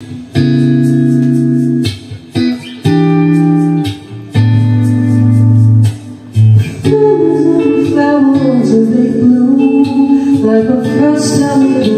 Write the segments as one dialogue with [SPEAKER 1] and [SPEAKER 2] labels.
[SPEAKER 1] Flowers, flowers, they bloom like a first time.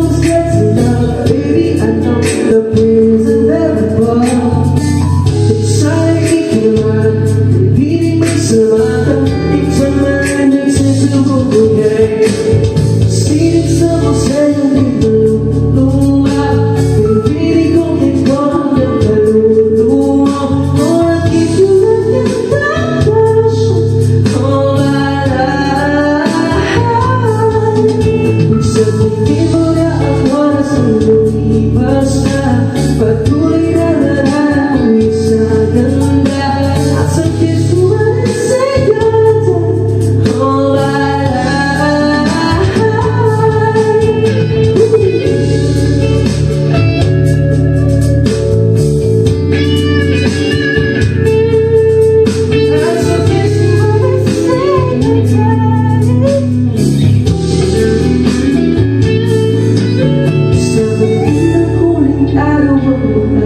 [SPEAKER 1] Say you. I will